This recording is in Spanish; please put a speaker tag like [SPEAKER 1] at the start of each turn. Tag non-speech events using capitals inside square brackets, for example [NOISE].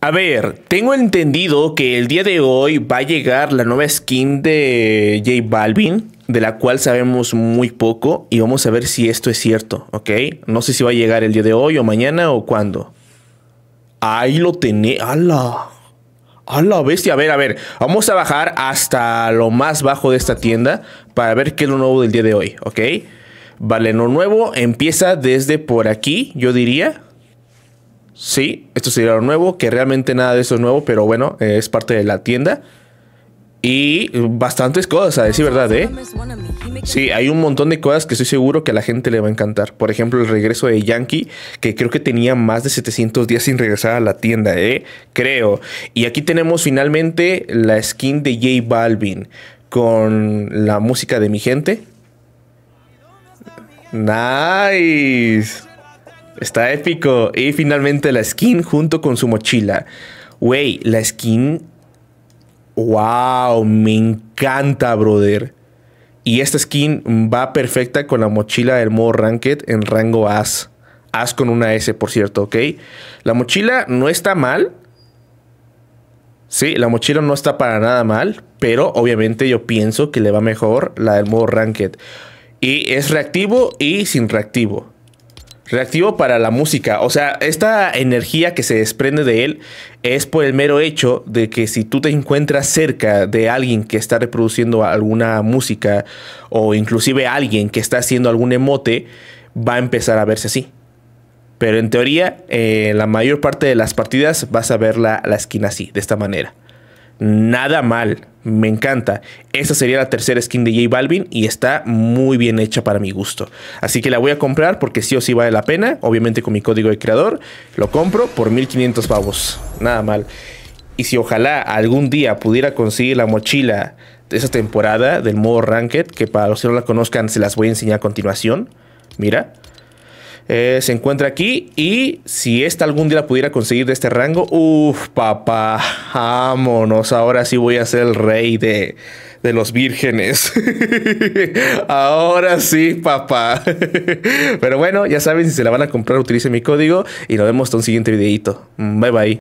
[SPEAKER 1] A ver, tengo entendido que el día de hoy va a llegar la nueva skin de J Balvin, de la cual sabemos muy poco y vamos a ver si esto es cierto, ¿ok? No sé si va a llegar el día de hoy o mañana o cuándo. Ahí lo tenés. ¡Hala! ¡Hala, bestia! A ver, a ver. Vamos a bajar hasta lo más bajo de esta tienda para ver qué es lo nuevo del día de hoy, ¿ok? Vale, lo nuevo empieza desde por aquí, yo diría. Sí, esto sería lo nuevo, que realmente nada de eso es nuevo, pero bueno, eh, es parte de la tienda. Y bastantes cosas, a decir verdad, ¿eh? Sí, hay un montón de cosas que estoy seguro que a la gente le va a encantar. Por ejemplo, el regreso de Yankee, que creo que tenía más de 700 días sin regresar a la tienda, ¿eh? Creo. Y aquí tenemos finalmente la skin de J Balvin con la música de mi gente. Nice. Está épico. Y finalmente la skin junto con su mochila. Wey, la skin. Wow, me encanta, brother. Y esta skin va perfecta con la mochila del modo Ranked en rango As. As con una S, por cierto, ¿ok? La mochila no está mal. Sí, la mochila no está para nada mal. Pero obviamente yo pienso que le va mejor la del modo Ranked. Y es reactivo y sin reactivo. Reactivo para la música. O sea, esta energía que se desprende de él es por el mero hecho de que si tú te encuentras cerca de alguien que está reproduciendo alguna música o inclusive alguien que está haciendo algún emote, va a empezar a verse así. Pero en teoría, en la mayor parte de las partidas vas a ver la, la esquina así, de esta manera nada mal. Me encanta. Esta sería la tercera skin de J Balvin y está muy bien hecha para mi gusto. Así que la voy a comprar porque sí o sí vale la pena. Obviamente con mi código de creador. Lo compro por 1500 pavos. Nada mal. Y si ojalá algún día pudiera conseguir la mochila de esa temporada del modo Ranked, que para los que no la conozcan se las voy a enseñar a continuación. Mira. Eh, se encuentra aquí y si esta algún día la pudiera conseguir de este rango, uff, papá, vámonos, ahora sí voy a ser el rey de, de los vírgenes. [LAUGHS] ahora sí, papá. [LAUGHS] Pero bueno, ya saben, si se la van a comprar, utilicen mi código y nos vemos hasta un siguiente videito. Bye bye.